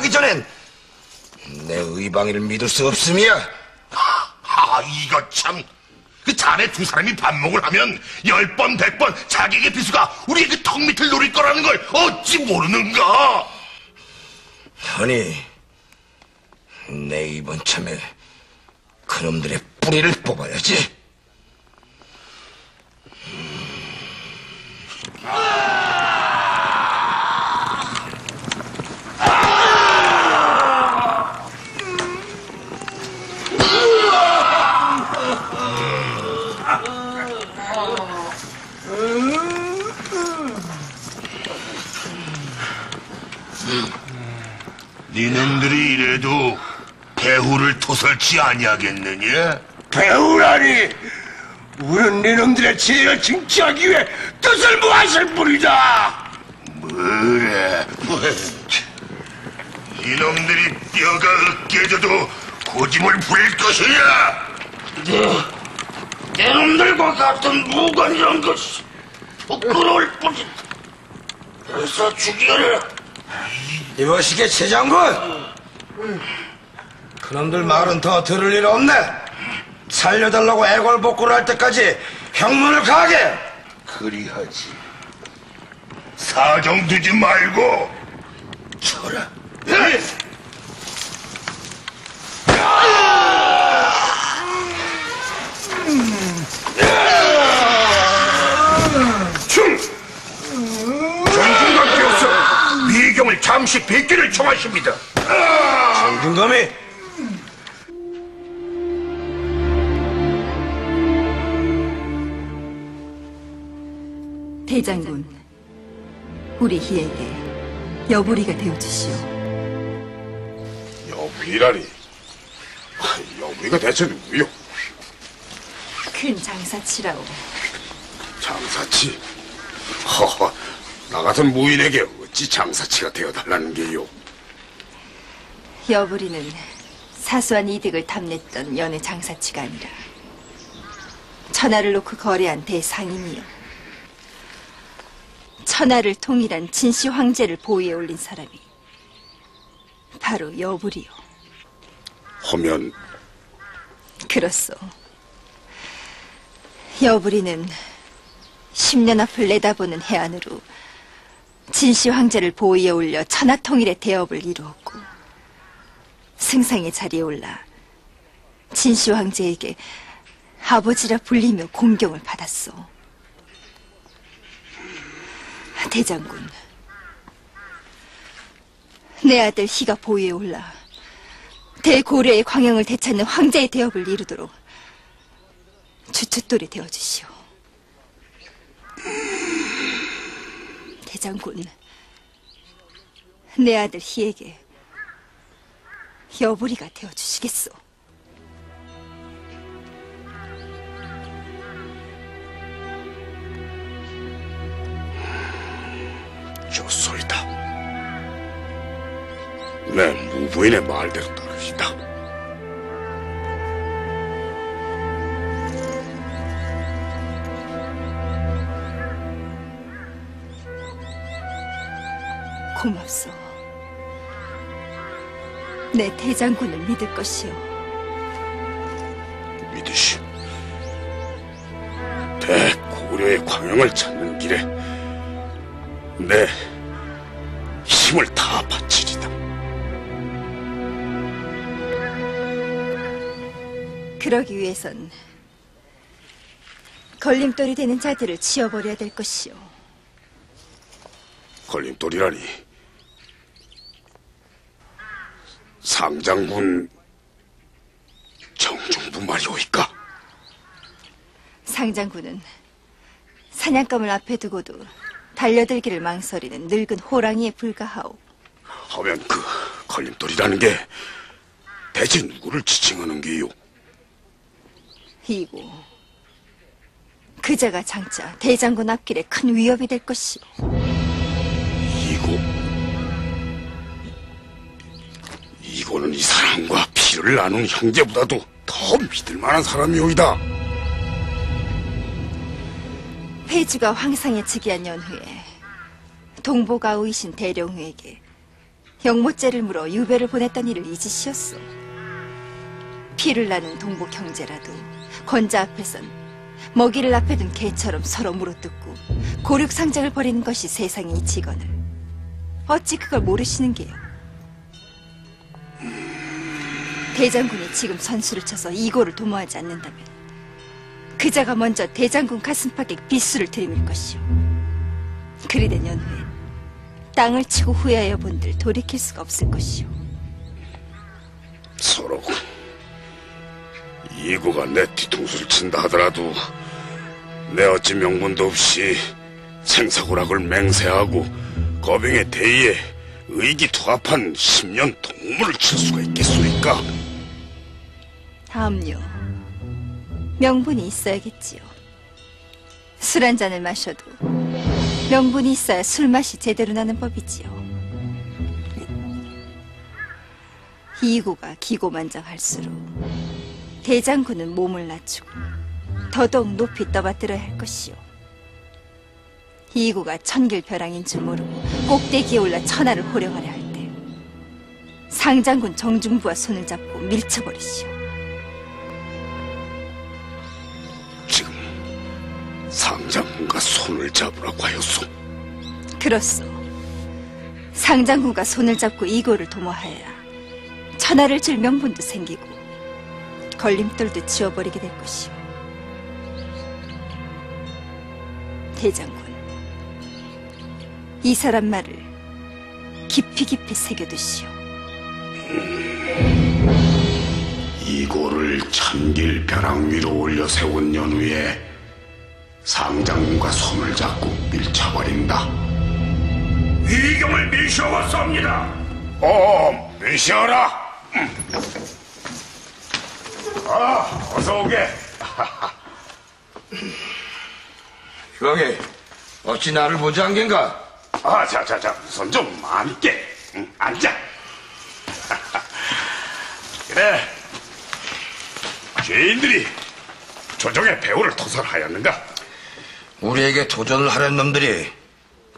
하기 전엔 내 의방이를 믿을 수 없음이야. 아, 이거 참. 그 자네 두 사람이 반목을 하면 열 번, 백 번 자기의 비수가 우리의 그 턱 밑을 노릴 거라는 걸 어찌 모르는가? 아니, 내 이번 참에 그놈들의 뿌리를 뽑아야지. 니놈들이 이래도 배후를 토설치 아니하겠느냐? 배우라니 우리는 니놈들의 지혜를 징치하기 위해 뜻을 모았을 뿐이다 뭐래? 이놈들이 뼈가 으깨져도 고집을 부릴 것이야. 내놈들과 같은 무관이란 것이 부끄러울 뿐이다 그래서 죽이거라 이보시게 최 장군! 그놈들 말은 더 들을 일 없네. 살려달라고 애걸복구를 할 때까지 형문을 가게. 그리하지. 사정 두지 말고 쳐라. 충! 정중관께서 위 경을 잠시 뵙기를 청하십니다. 정중감이 대장군, 우리 희에게 여부리가 되어주시오. 여부이라니 여부이가 대체 누구요? 큰 장사치라오. 장사치 허허 나 같은 무인에게 어찌 장사치가 되어달라는 게요 여부리는 사소한 이득을 탐냈던 연애 장사치가 아니라 천하를 놓고 거래한 대상인이요. 천하를 통일한 진시 황제를 보위에 올린 사람이 바로 여부리요. 하면 그렇소. 여부리는 10년 앞을 내다보는 해안으로 진시 황제를 보위에 올려 천하 통일의 대업을 이루었고 승상의 자리에 올라 진시 황제에게 아버지라 불리며 공경을 받았소. 대장군, 내 아들 희가 보위에 올라 대고려의 광영을 되찾는 황제의 대업을 이루도록 주춧돌이 되어주시오. 대장군, 내 아들 희에게 여부리가 되어주시겠소. 좋소이다 내 무부인의 말대로 따르시다 고맙소. 내 대장군을 믿을 것이오. 믿으시오 대고려의 광영을 찾는 길에 내 힘을 다 바치리다 그러기 위해선 걸림돌이 되는 자들을 치워버려야 될 것이오. 걸림돌이라니 상장군 정중부 말이오이까 상장군은 사냥감을 앞에 두고도 달려들기를 망설이는 늙은 호랑이에 불과하오. 하면 그 걸림돌이라는 게 대체 누구를 지칭하는 게요? 이고 그자가 장차 대장군 앞길에 큰 위협이 될 것이오. 이고는 이 사람과 피를 나눈 형제보다도 더 믿을 만한 사람이오이다. 회주가 황상에 즉위한 연후에 동보가우이신 대령후에게 영모죄를 물어 유배를 보냈던 일을 잊으시었소. 피를 나는 동복 형제라도 권자 앞에선 먹이를 앞에 둔 개처럼 서로 물어뜯고 고륙상장을 벌이는 것이 세상의 이치거늘 어찌 그걸 모르시는 게요? 대장군이 지금 선수를 쳐서 이고를 도모하지 않는다면 그자가 먼저 대장군 가슴팍에 빗수를 들이밀 것이오. 그리된 연후에 땅을 치고 후회하여 본들 돌이킬 수가 없을 것이오. 서로 이구가 내 뒤통수를 친다 하더라도 내 어찌 명분도 없이 생사고락을 맹세하고 거병의 대의에 의기투합한 10년 동물을 칠 수가 있겠소이까? 다음요. 명분이 있어야겠지요. 술 한 잔을 마셔도 명분이 있어야 술 맛이 제대로 나는 법이지요. 이구가 기고만장할수록 대장군은 몸을 낮추고 더더욱 높이 떠받들어야 할 것이요. 이구가 천길벼랑인 줄 모르고 꼭대기에 올라 천하를 호령하려 할 때 상장군 정중부와 손을 잡고 밀쳐버리시오. 손을 잡으라고 하였소. 그렇소. 상장군과 손을 잡고 이고를 도모하여야 천하를 줄 명분도 생기고 걸림돌도 지워버리게 될 것이오. 대장군, 이 사람 말을 깊이 깊이 새겨두시오. 이고를 천길 벼랑 위로 올려 세운 연후에 상장군과 손을 잡고 밀쳐버린다. 이경을 미셔왔습니다. 어, 미셔라. 아, 어서 오게. 형이 어찌 나를 보지 않겐가? 아, 자, 자, 자, 우선 좀 앉게. 응, 앉아. 그래. 죄인들이 조정의 배우를 토설하였는가? 우리에게 도전을 하려는 놈들이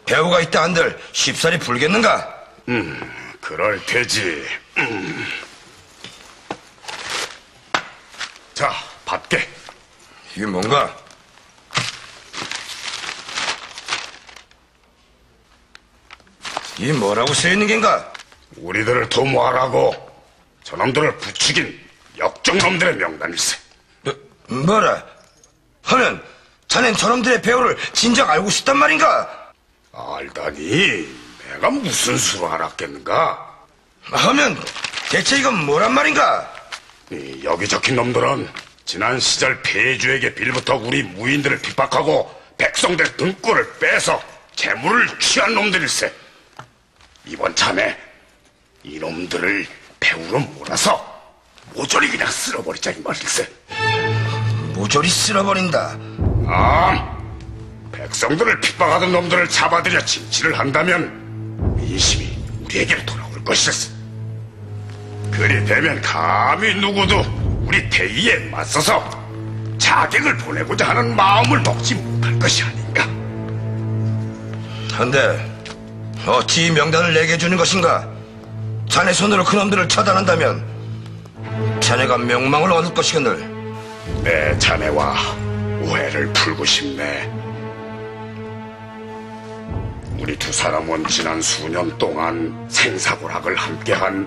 배우가 있다 한들 쉽사리 불겠는가? 그럴 테지. 음. 자, 받게. 이게 뭔가? 이 뭐라고 쓰여있는 겐가? 우리들을 도모하라고 저놈들을 부추긴 역정놈들의 명단일세. 뭐, 뭐라? 하면 자넨 저놈들의 배우를 진작 알고 싶단 말인가? 알다니 내가 무슨 수로 알았겠는가? 하면 대체 이건 뭐란 말인가? 이 여기 적힌 놈들은 지난 시절 폐주에게 빌부터 우리 무인들을 핍박하고 백성들 등골을 빼서 재물을 취한 놈들일세. 이번 참에 이놈들을 배우로 몰아서 모조리 그냥 쓸어버리자 이 말일세. 모조리 쓸어버린다. 아, 백성들을 핍박하던 놈들을 잡아들여 진치를 한다면 민심이 우리에게로 돌아올 것이었어. 그리 되면 감히 누구도 우리 대의에 맞서서 자객을 보내고자 하는 마음을 먹지 못할 것이 아닌가. 한데 어찌 이 명단을 내게 주는 것인가? 자네 손으로 그놈들을 처단한다면 자네가 명망을 얻을 것이거늘 내 자네와 오해를 풀고 싶네. 우리 두 사람은 지난 수년 동안 생사고락을 함께한